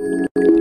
Música